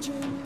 children